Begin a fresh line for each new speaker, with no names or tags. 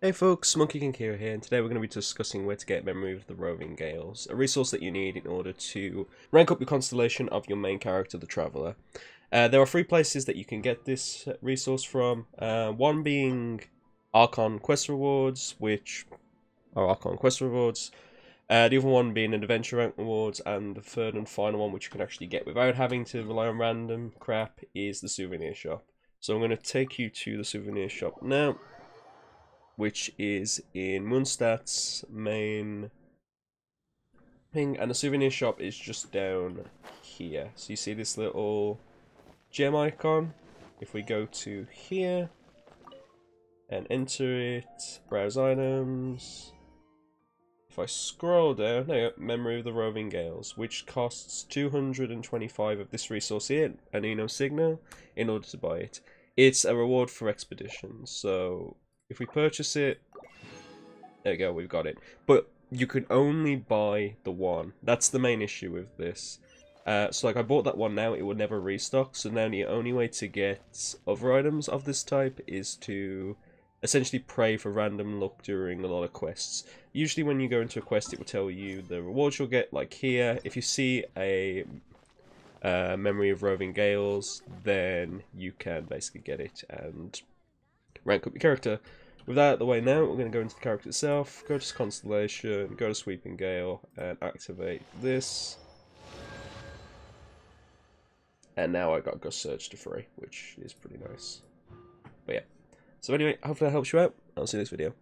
Hey folks, Monkey King here, and today we're going to be discussing where to get Memory of the Roving Gales, a resource that you need in order to rank up your constellation of your main character, the Traveller. Uh, there are three places that you can get this resource from, uh, one being Archon Quest Rewards, which are Archon Quest Rewards, uh, the other one being an Adventure Rank Rewards, and the third and final one, which you can actually get without having to rely on random crap, is the Souvenir Shop. So I'm going to take you to the Souvenir Shop now which is in Mondstadt's main thing, and the souvenir shop is just down here. So you see this little gem icon? If we go to here and enter it, browse items. If I scroll down, there Memory of the Roving Gales, which costs 225 of this resource here, Anemo Sigil, in order to buy it. It's a reward for expeditions, so if we purchase it, there we go, we've got it. But you can only buy the one. That's the main issue with this. Uh, so like I bought that one now, it will never restock. So now the only way to get other items of this type is to essentially pray for random luck during a lot of quests. Usually when you go into a quest, it will tell you the rewards you'll get. Like here, if you see a uh, Memory of Roving Gales, then you can basically get it and rank up your character. With that out of the way now, we're going to go into the character itself, go to Constellation, go to Sweeping Gale, and activate this. And now I got Gust Surge to free, which is pretty nice. But yeah. So anyway, hopefully that helps you out. I'll see you next video.